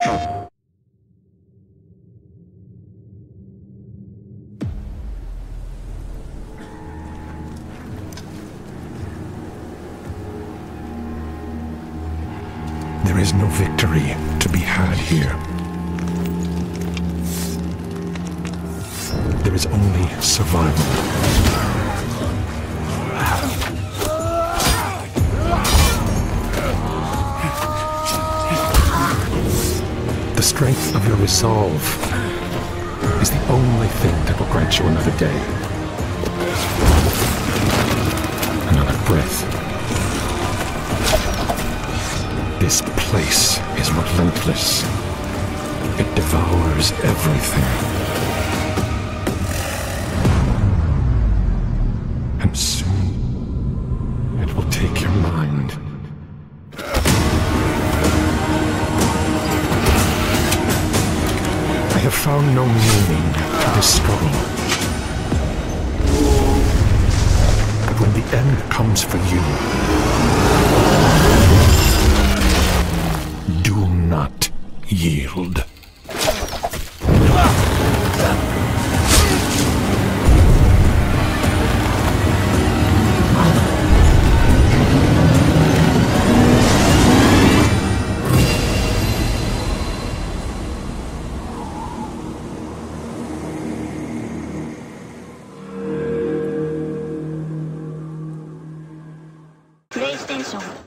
There is no victory to be had here. There is only survival. Strength of your resolve is the only thing that will grant you another day. Another breath. This place is relentless. It devours everything. Found no meaning to this struggle. But when the end comes for you, do not yield. プレイステーション